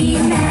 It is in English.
You know.